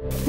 you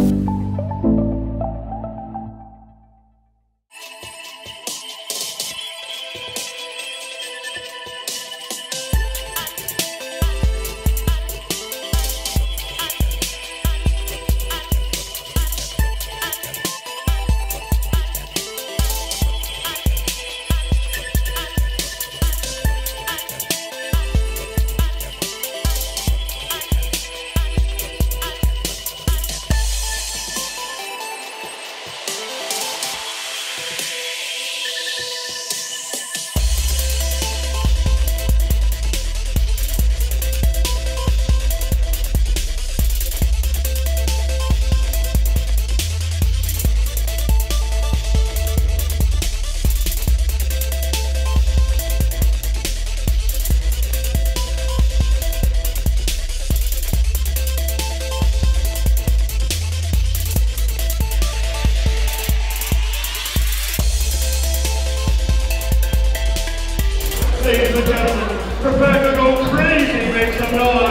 Ladies and gentlemen, prepare to go crazy, make some noise